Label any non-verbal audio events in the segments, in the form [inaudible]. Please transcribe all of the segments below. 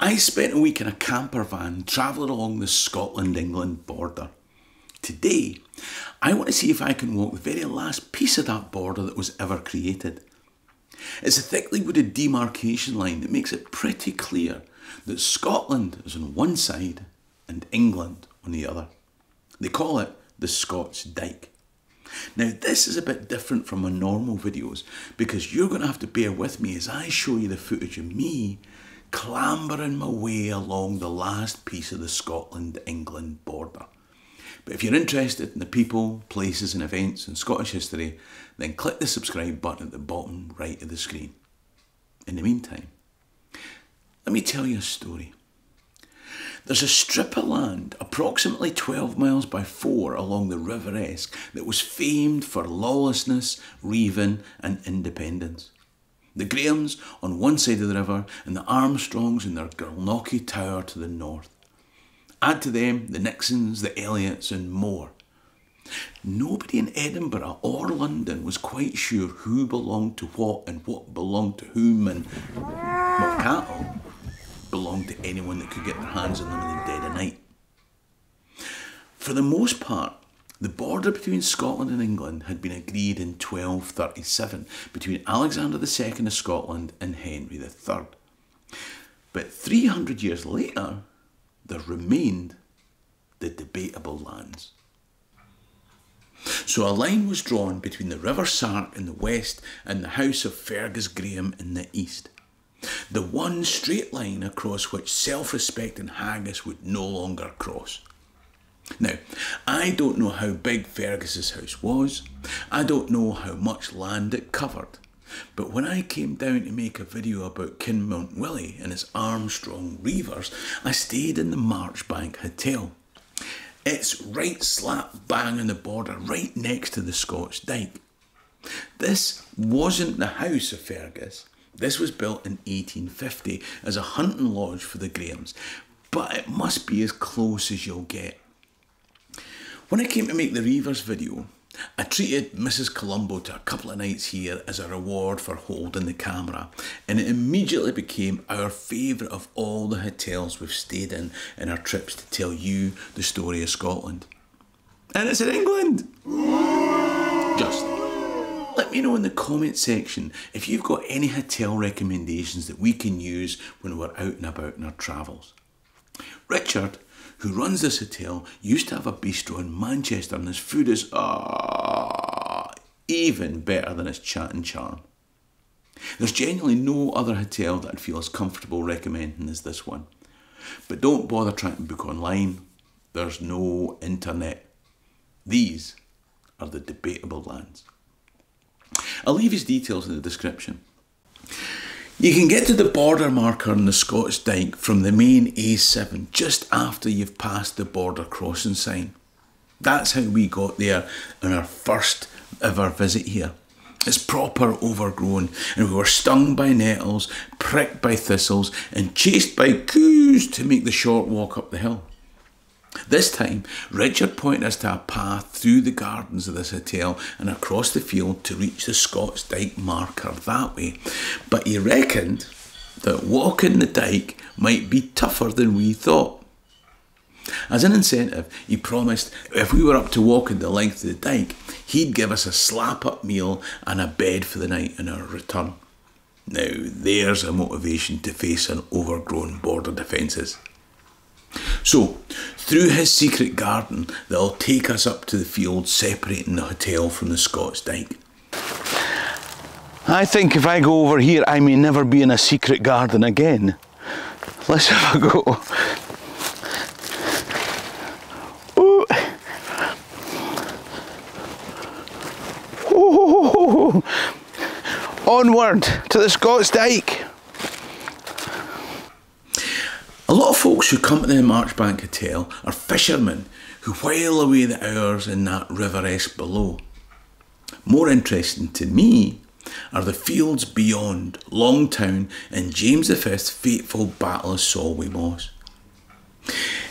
I spent a week in a camper van travelling along the Scotland England border. Today, I want to see if I can walk the very last piece of that border that was ever created. It's a thickly wooded demarcation line that makes it pretty clear that Scotland is on one side and England on the other. They call it the Scots Dyke. Now, this is a bit different from my normal videos because you're going to have to bear with me as I show you the footage of me clambering my way along the last piece of the Scotland England border. But if you're interested in the people, places, and events in Scottish history, then click the subscribe button at the bottom right of the screen. In the meantime, let me tell you a story. There's a strip of land approximately 12 miles by 4 along the River Esk that was famed for lawlessness, reaving, and independence. The Grahams on one side of the river and the Armstrongs in their Gilnockie Tower to the north. Add to them the Nixons, the Elliots, and more. Nobody in Edinburgh or London was quite sure who belonged to what and what belonged to whom and what cattle belonged to anyone that could get their hands on them in the dead of night. For the most part, the border between Scotland and England had been agreed in 1237 between Alexander II of Scotland and Henry III. But 300 years later, there remained the debatable lands. So a line was drawn between the River Sark in the west and the house of Fergus Graham in the east. The one straight line across which self respecting haggis would no longer cross. Now, I don't know how big Fergus's house was. I don't know how much land it covered. But when I came down to make a video about Kinmont Willie and his Armstrong Reivers, I stayed in the Marchbank Hotel. It's right slap bang on the border, right next to the Scots Dyke. This wasn't the house of Fergus. This was built in 1850 as a hunting lodge for the Grahams, but it must be as close as you'll get. When I came to make the Reivers video, I treated Mrs. Colombo to a couple of nights here as a reward for holding the camera, and it immediately became our favourite of all the hotels we've stayed in in our trips to tell you the story of Scotland. And it's in England! Just let me know in the comment section if you've got any hotel recommendations that we can use when we're out and about in our travels. Richard who runs this hotel, used to have a bistro in Manchester, and his food is ah, even better than his chat and charm. There's genuinely no other hotel that I'd feel as comfortable recommending as this one. But don't bother trying to book online. There's no internet. These are the debatable lands. I'll leave his details in the description. You can get to the border marker on the Scots Dyke from the main A7 just after you've passed the border crossing sign. That's how we got there on our first ever visit here. It's proper overgrown, and we were stung by nettles, pricked by thistles, and chased by coos to make the short walk up the hill. This time, Richard pointed us to a path through the gardens of this hotel and across the field to reach the Scots Dyke marker that way. But he reckoned that walking the dyke might be tougher than we thought. As an incentive, he promised if we were up to walking the length of the dyke, he'd give us a slap up meal and a bed for the night in our return. Now, there's a motivation to face an overgrown border defences. So, through his secret garden they'll take us up to the field separating the hotel from the Scots Dyke. I think if I go over here, I may never be in a secret garden again. Let's have a go. Ooh. Ooh. Onward to the Scots Dyke. A lot of folks who come to the Marchbank Hotel are fishermen who while away the hours in that river Esk below. More interesting to me are the fields beyond Longtown and James V's fateful Battle of Solway Moss.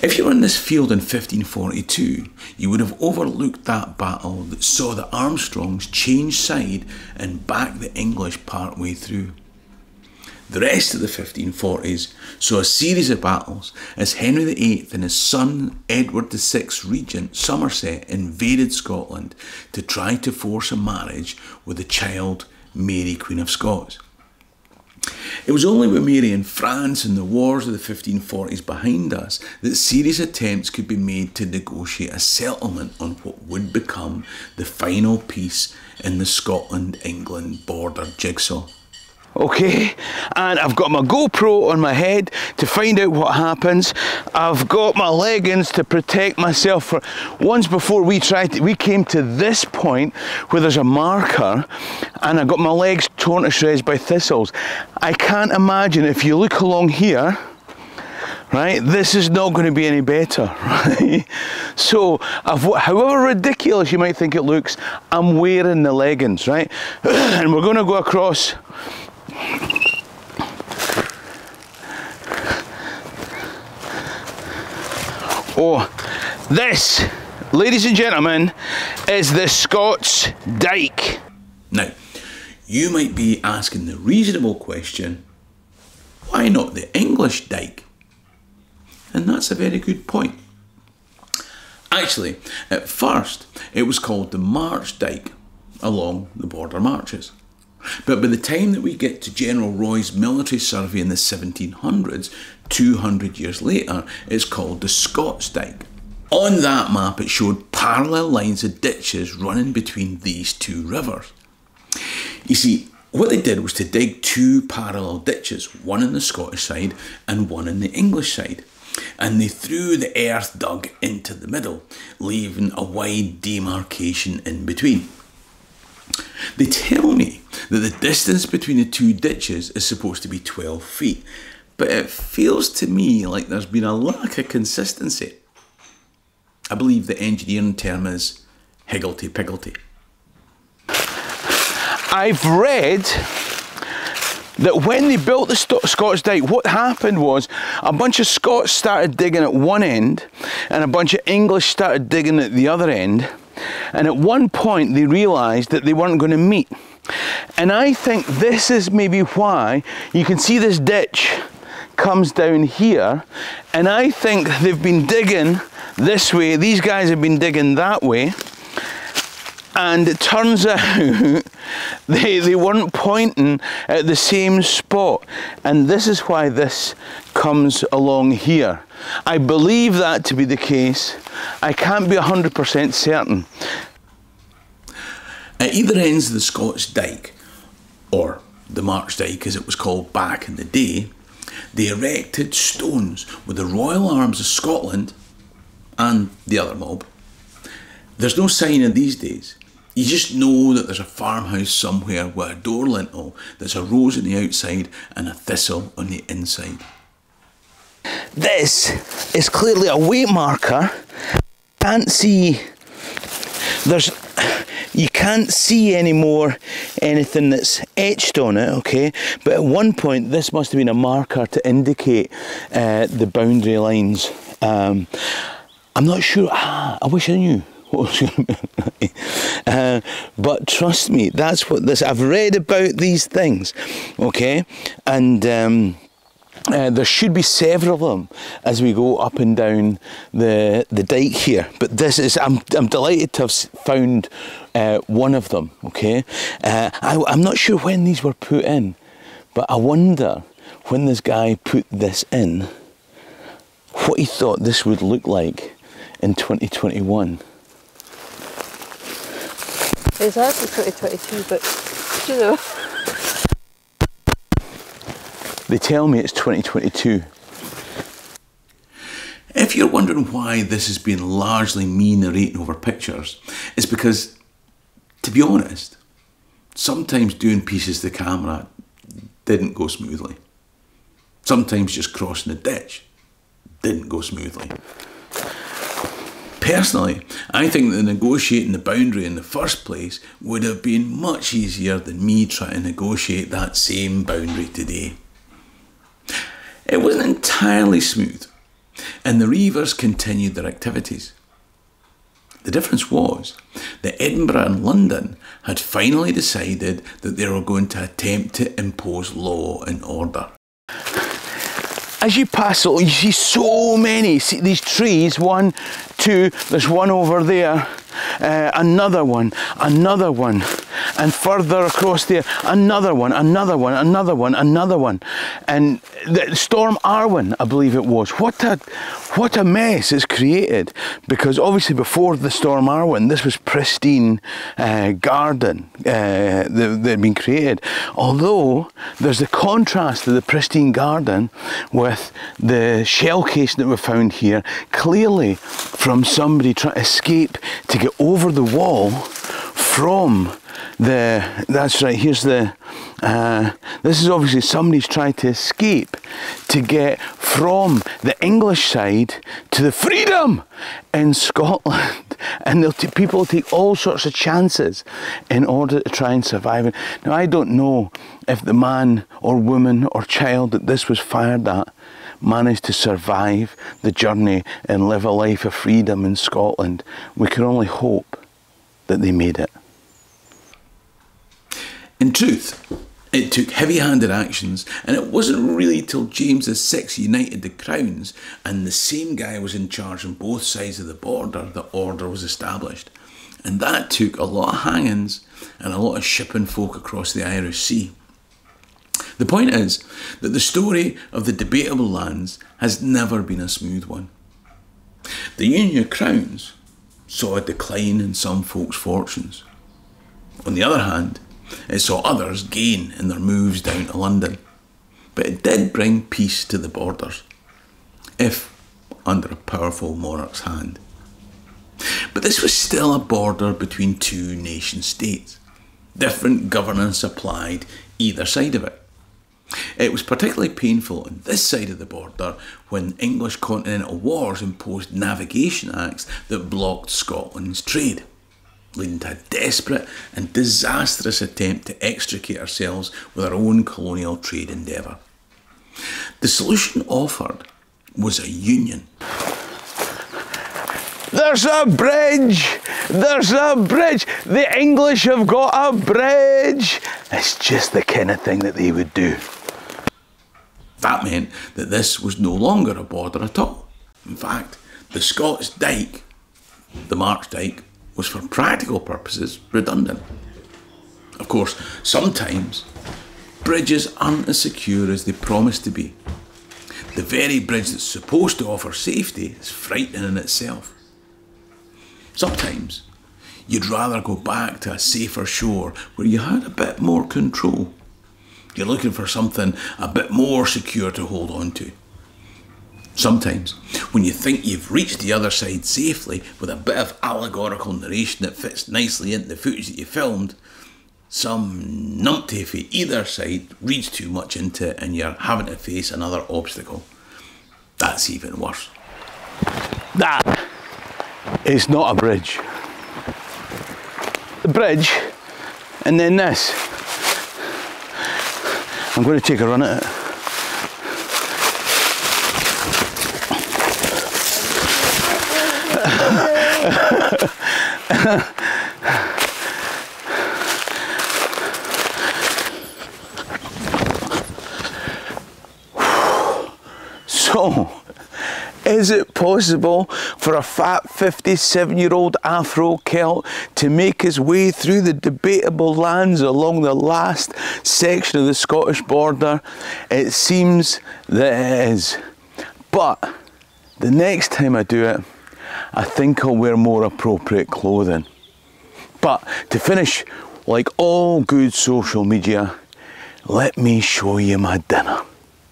If you were in this field in 1542, you would have overlooked that battle that saw the Armstrongs change side and back the English part way through. The rest of the 1540s saw a series of battles as Henry VIII and his son Edward VI, Regent Somerset, invaded Scotland to try to force a marriage with the child Mary, Queen of Scots. It was only with Mary in France and the wars of the 1540s behind us that serious attempts could be made to negotiate a settlement on what would become the final piece in the Scotland England border jigsaw okay? And I've got my GoPro on my head to find out what happens. I've got my leggings to protect myself for once before we tried to, we came to this point where there's a marker and I got my legs torn to shreds by thistles. I can't imagine if you look along here right this is not going to be any better [laughs] right? So however ridiculous you might think it looks I'm wearing the leggings right? [clears throat] And we're going to go across Oh, this, ladies and gentlemen, is the Scots Dyke. Now, you might be asking the reasonable question, why not the English Dyke? And that's a very good point. Actually, at first, it was called the March Dyke along the border marches. But by the time that we get to General Roy's military survey in the 1700s, 200 years later, it's called the Scots Dyke. On that map, it showed parallel lines of ditches running between these two rivers. You see, what they did was to dig two parallel ditches, one on the Scottish side and one on the English side. And they threw the earth dug into the middle, leaving a wide demarcation in between. They tell me that the distance between the two ditches is supposed to be 12 feet, but it feels to me like there's been a lack of consistency. I believe the engineering term is higgledy piggledy. I've read that when they built the Scots Dyke, what happened was a bunch of Scots started digging at one end and a bunch of English started digging at the other end. And at one point, they realised that they weren't going to meet. And I think this is maybe why you can see this ditch comes down here. And I think they've been digging this way, these guys have been digging that way. And it turns [laughs] out they, they weren't pointing at the same spot. And this is why this comes along here. I believe that to be the case. I can't be 100% certain. At either ends of the Scots Dyke, or the March Dyke as it was called back in the day, they erected stones with the royal arms of Scotland and the other mob. There's no sign in these days. You just know that there's a farmhouse somewhere with a door lintel that's a rose on the outside and a thistle on the inside. This is clearly a weight marker. Can't see. There's. You can't see anymore anything that's etched on it, okay? But at one point, this must have been a marker to indicate uh, the boundary lines. Um, I'm not sure. Ah, I wish I knew. [laughs] uh, but trust me, that's what this. I've read about these things, okay, and. Um, uh, there should be several of them as we go up and down the the dike here. But this is I'm I'm delighted to have found uh, one of them. Okay, uh, I, I'm not sure when these were put in, but I wonder when this guy put this in, what he thought this would look like in 2021. It's actually 2022, but you know. They tell me it's 2022. If you're wondering why this has been largely me narrating over pictures, it's because, to be honest, sometimes doing pieces to the camera didn't go smoothly. Sometimes just crossing the ditch didn't go smoothly. Personally, I think that negotiating the boundary in the first place would have been much easier than me trying to negotiate that same boundary today. It wasn't entirely smooth, and the Reivers continued their activities. The difference was that Edinburgh and London had finally decided that they were going to attempt to impose law and order. As you pass it, you see so many. See these trees, one, two, there's one over there, uh, another one, another one, and further across there, another one, another one, another one, another one. And the Storm Arwen, I believe it was. What a, what a mess it's created. Because obviously before the Storm Arwen, this was pristine uh, garden uh, that, had been created. Although there's the contrast of the pristine garden with the shell case that we found here, clearly from somebody trying to escape to get over the wall from the that's right here's the uh, this is obviously somebody's trying to escape to get from the English side to the freedom in Scotland. [laughs] And they'll people take all sorts of chances in order to try and survive now I don't know if the man or woman or child that this was fired at managed to survive the journey and live a life of freedom in Scotland. We can only hope that they made it in truth, it took heavy handed actions, and it wasn't really till James VI united the crowns and the same guy was in charge on both sides of the border that order was established. And that took a lot of hangings and a lot of shipping folk across the Irish Sea. The point is that the story of the debatable lands has never been a smooth one. The Union of Crowns saw a decline in some folks' fortunes. On the other hand, it saw others gain in their moves down to London. But it did bring peace to the borders, if under a powerful monarch's hand. But this was still a border between two nation states. Different governance applied either side of it. It was particularly painful on this side of the border when English continental wars imposed navigation acts that blocked Scotland's trade leading to a desperate and disastrous attempt to extricate ourselves with our own colonial trade endeavour. The solution offered was a union. There's a bridge! There's a bridge! The English have got a bridge! It's just the kind of thing that they would do. That meant that this was no longer a border at all. In fact, the Scots Dyke, the March Dyke, was for practical purposes redundant. Of course, sometimes bridges aren't as secure as they promise to be. The very bridge that's supposed to offer safety is frightening in itself. Sometimes you'd rather go back to a safer shore where you had a bit more control. You're looking for something a bit more secure to hold on to. Sometimes, when you think you've reached the other side safely with a bit of allegorical narration that fits nicely into the footage that you filmed, some numpty for either side reads too much into it and you're having to face another obstacle. That's even worse. That is not a bridge. The bridge, and then this. I'm going to take a run at it. [laughs] so, is it possible for a fat 57 year old Afro Celt to make his way through the debatable lands along the last section of the Scottish border? It seems that it is. But the next time I do it, I think I'll wear more appropriate clothing. But to finish, like all good social media, let me show you my dinner.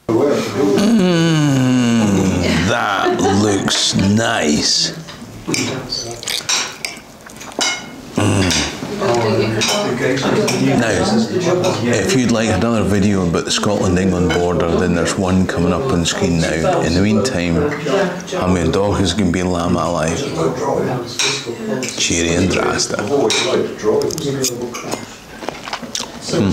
Mmm, that looks nice. Mm. Now, if you'd like another video about the Scotland-England border, then there's one coming up on screen now. In the meantime, I'm your dog is going to be lamb alive. Cheery and drasta. Mm.